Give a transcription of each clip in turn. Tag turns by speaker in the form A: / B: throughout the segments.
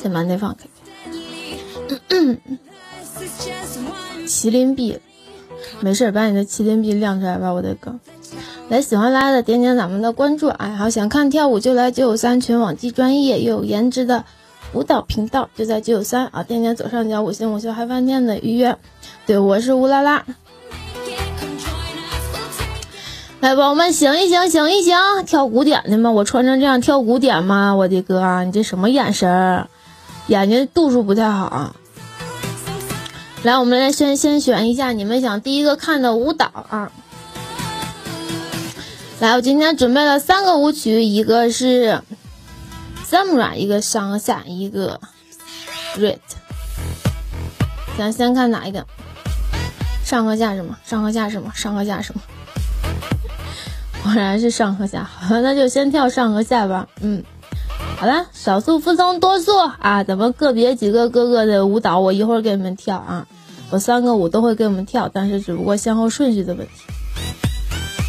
A: 先把那放开。麒麟臂，没事，把你的麒麟臂亮出来吧，我的哥。来，喜欢拉拉的点点咱们的关注啊！好，想看跳舞就来九九三全网既专业又有颜值的舞蹈频道，就在九九三啊！点点左上角五星五星嗨翻天的预约。对，我是乌拉拉。来，宝宝们醒一醒，醒一醒！跳古典的吗？我穿成这样跳古典吗？我的哥，你这什么眼神？眼睛度数不太好。来，我们来先先选一下你们想第一个看的舞蹈啊。来，我今天准备了三个舞曲，一个是 Samra，一个上和下，一个 Rit。咱先看哪一个？上和下是吗？上和下是吗？上和下是吗？果然是上和下，好，那就先跳上和下吧。嗯，好了，少数服从多数啊，咱们个别几个哥哥的舞蹈，我一会儿给你们跳啊。我三个舞都会给你们跳，但是只不过先后顺序的问题。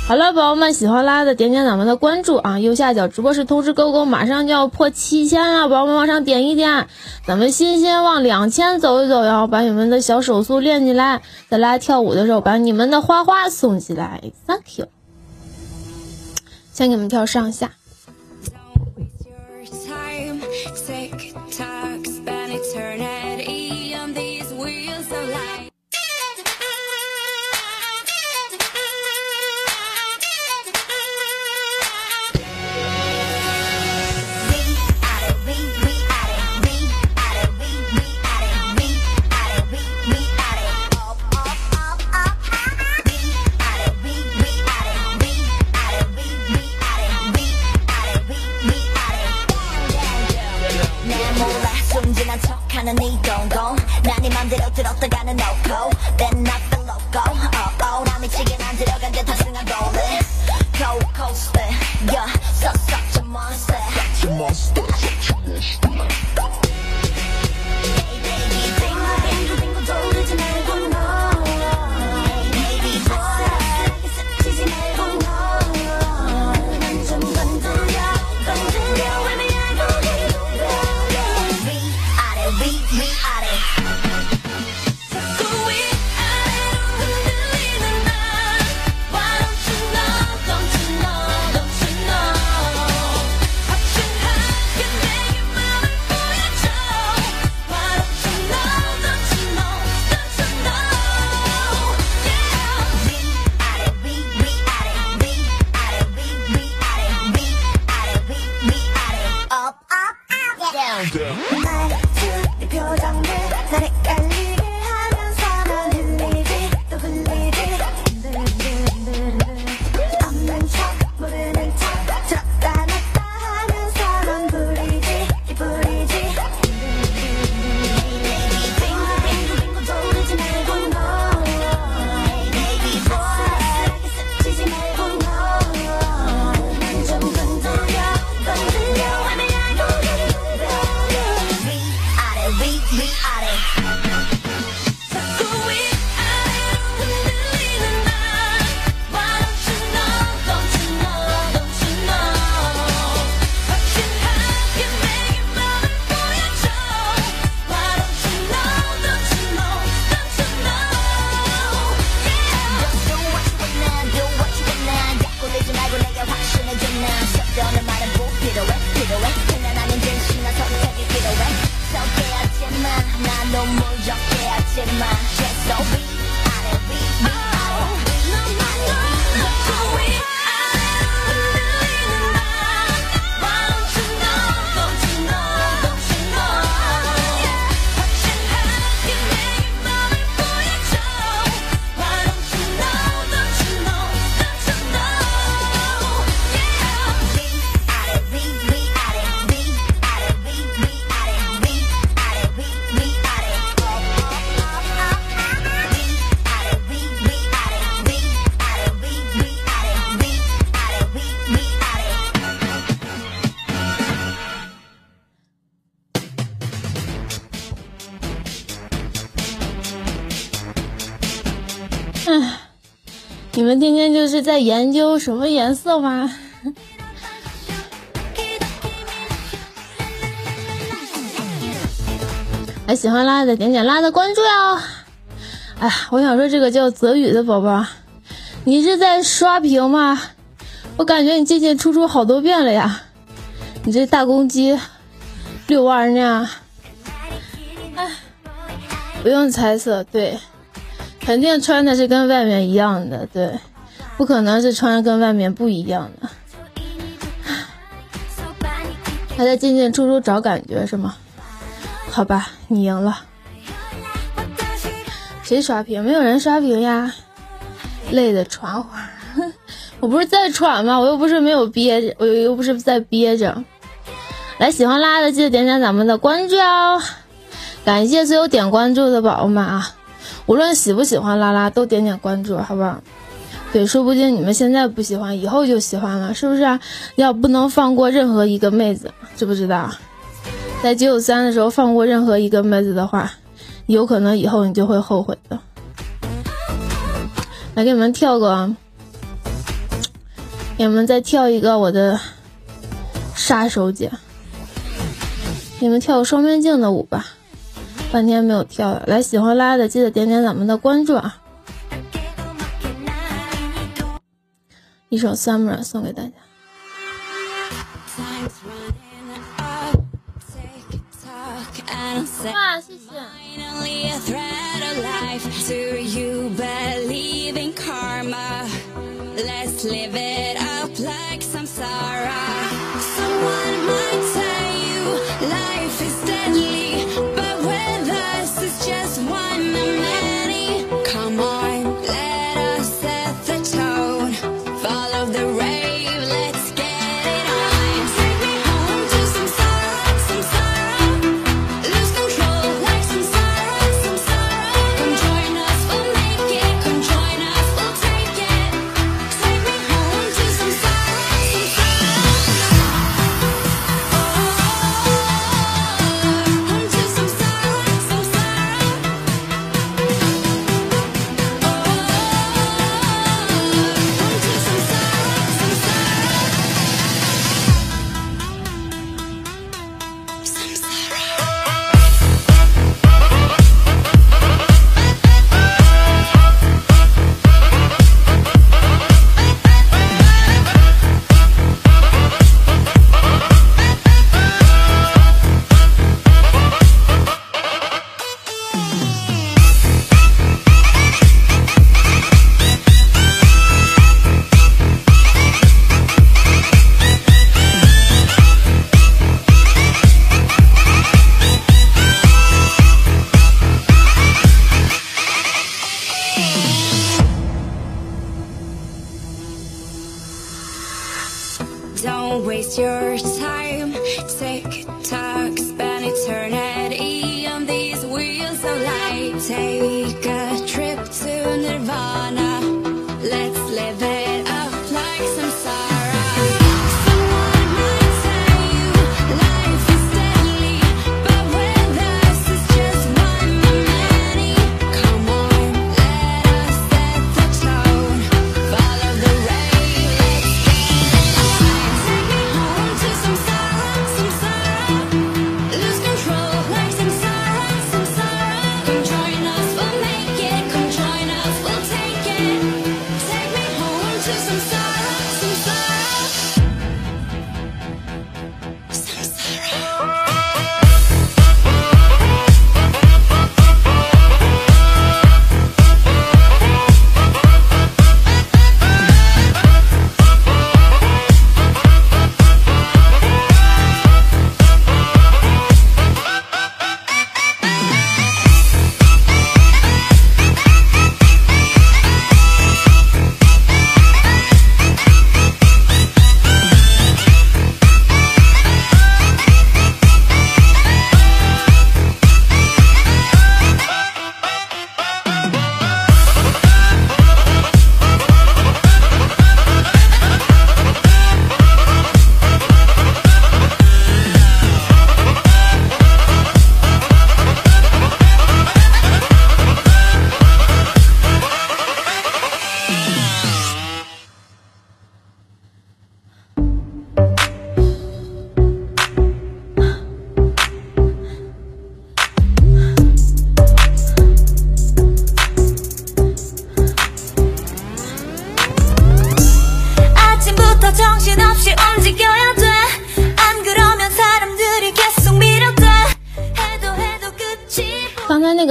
A: 好了，宝宝们喜欢拉的点点咱们的关注啊！右下角直播室通知勾勾，马上就要破七千了，宝宝们往上点一点，咱们心心往两千走一走，然后把你们的小手速练起来，在拉跳舞的时候把你们的花花送起来，Thank you。先给你们跳上下。你们天天就是在研究什么颜色吗？来喜欢拉的点点拉的关注哟。哎呀，我想说这个叫泽宇的宝宝，你是在刷屏吗？我感觉你进进出出好多遍了呀，你这大公鸡遛弯呢？哎，不用猜测，对，肯定穿的是跟外面一样的，对，不可能是穿跟外面不一样的。还在进进出出找感觉是吗？好吧，你赢了。谁刷屏？没有人刷屏呀。累的喘会儿，我不是在喘吗？我又不是没有憋着，我又不是在憋着。来，喜欢拉的记得点点咱们的关注哦。感谢所有点关注的宝宝们啊！无论喜不喜欢拉拉，都点点关注，好不好？对，说不定你们现在不喜欢，以后就喜欢了，是不是？要不能放过任何一个妹子，知不知道？在九九三的时候放过任何一个妹子的话，有可能以后你就会后悔的。来，给你们跳个，给你们再跳一个我的杀手锏，给你们跳个双面镜的舞吧，半天没有跳了。来，喜欢拉的记得点点咱们的关注啊！一首《Summer》送给大家。哇，谢谢。
B: Live it up like some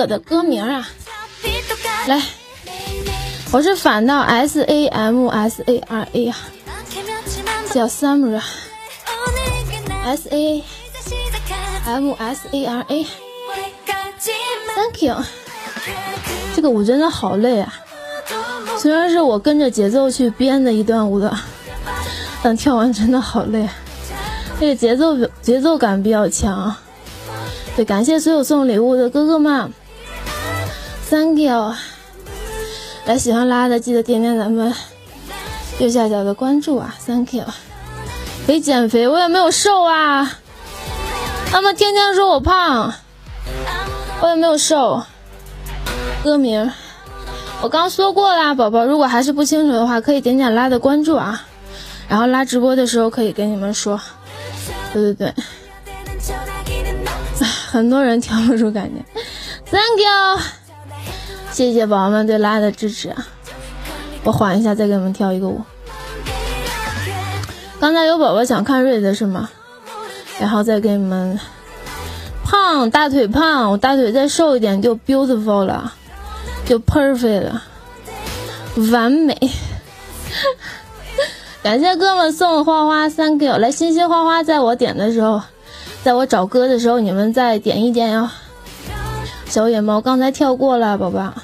B: 个的歌名啊。来，我是反到 S A M S A R A 啊，叫 Summer。S A M S A R A，Thank you。这个舞真的好累啊！虽然是我跟着节奏去编的一段舞的，但跳完真的好累。这个节奏节奏感比较强。对，感谢所有送礼物的哥哥们，Thank you。来，喜欢拉的记得点点咱们右下角的关注啊，Thank you。得减肥，我也没有瘦啊。他们天天说我胖，我也没有瘦。歌名我刚说过啦，宝宝，如果还是不清楚的话，可以点点拉的关注啊。然后拉直播的时候可以跟你们说。对对对，很多人跳不出感觉。Thank you，谢谢宝宝们对拉的支持。我缓一下再给你们跳一个舞。刚才有宝宝想看瑞的是吗？然后再给你们胖大腿胖，我大腿再瘦一点就 beautiful 了，就 perfect 了，完美。感谢哥们送的花花，thank you。来，星星花花，在我点的时候，在我找歌的时候，你们再点一点哟。小野猫刚才跳过了，宝宝，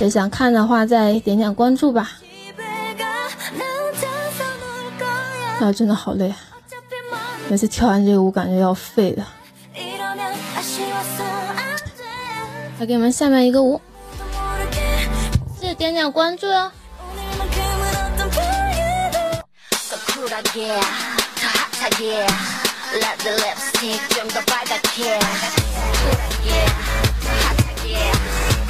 B: 也想看的话再点点关注吧。啊，真的好累，每次跳完这个舞感觉要废的。来给你们下面一个舞，记得点点关注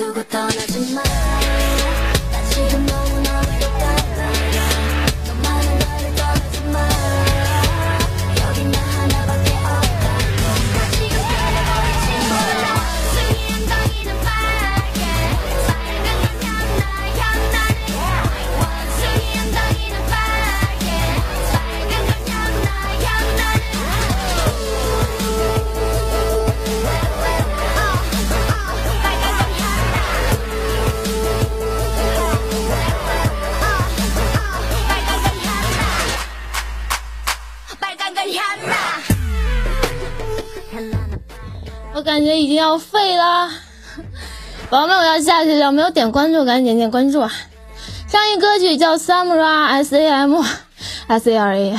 B: 두고 떠나지 마. 已经。要废了，宝宝们，我要下去了，没有点关注，赶紧点点关注啊！上一歌曲叫《Samra S A M S A R A》。